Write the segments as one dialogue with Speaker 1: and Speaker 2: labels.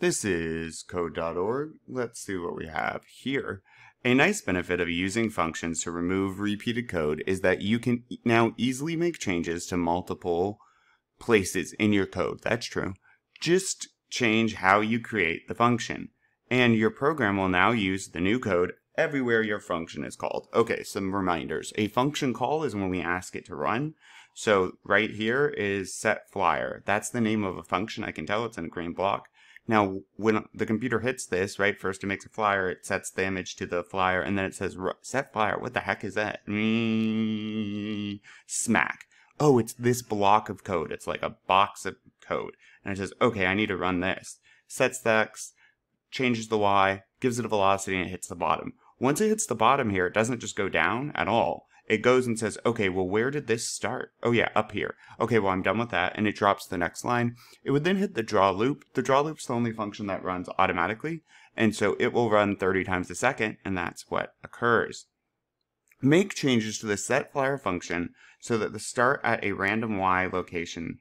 Speaker 1: This is code.org. Let's see what we have here. A nice benefit of using functions to remove repeated code is that you can now easily make changes to multiple places in your code. That's true. Just change how you create the function. And your program will now use the new code everywhere your function is called. Okay, some reminders. A function call is when we ask it to run. So right here is set flyer. That's the name of a function. I can tell it's in a green block. Now, when the computer hits this, right, first it makes a flyer, it sets the image to the flyer, and then it says, set flyer. What the heck is that? Mm, smack. Oh, it's this block of code. It's like a box of code. And it says, okay, I need to run this. Sets the X, changes the Y, gives it a velocity, and it hits the bottom. Once it hits the bottom here, it doesn't just go down at all it goes and says, okay, well, where did this start? Oh, yeah, up here. Okay, well, I'm done with that. And it drops the next line. It would then hit the draw loop. The draw loop's the only function that runs automatically. And so it will run 30 times a second, and that's what occurs. Make changes to the set flyer function so that the start at a random y location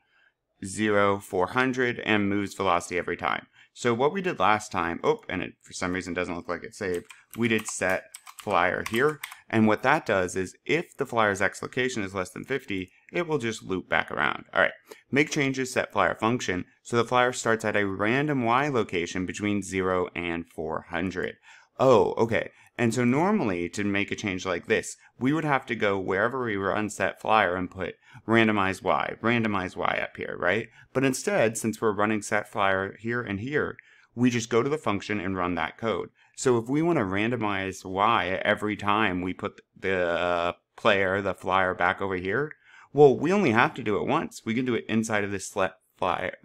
Speaker 1: 0, 400, and moves velocity every time. So what we did last time, oh, and it for some reason doesn't look like it saved, we did set flyer here. And what that does is if the flyer's x location is less than 50, it will just loop back around. All right, make changes set flyer function so the flyer starts at a random y location between 0 and 400. Oh, okay. And so normally to make a change like this, we would have to go wherever we run set flyer and put randomize y, randomize y up here, right? But instead, since we're running set flyer here and here, we just go to the function and run that code. So if we want to randomize y every time we put the uh, player, the flyer back over here, well, we only have to do it once. We can do it inside of this set flyer,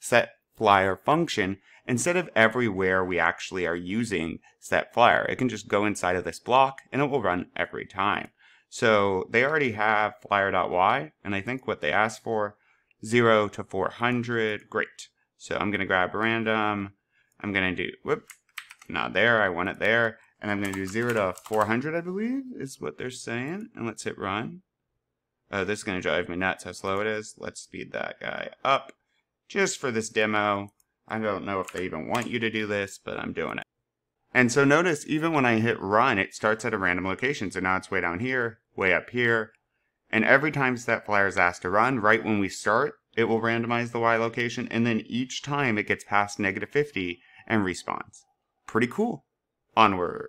Speaker 1: set flyer function instead of everywhere we actually are using set flyer. It can just go inside of this block and it will run every time. So they already have flyer.y and I think what they asked for 0 to 400. Great. So I'm going to grab random. I'm going to do, whoop, not there. I want it there. And I'm going to do 0 to 400, I believe, is what they're saying. And let's hit run. Oh, this is going to drive me nuts how slow it is. Let's speed that guy up just for this demo. I don't know if they even want you to do this, but I'm doing it. And so notice, even when I hit run, it starts at a random location. So now it's way down here, way up here. And every time set flyer is asked to run, right when we start, it will randomize the Y location. And then each time it gets past negative 50 and respawns. Pretty cool. Onward.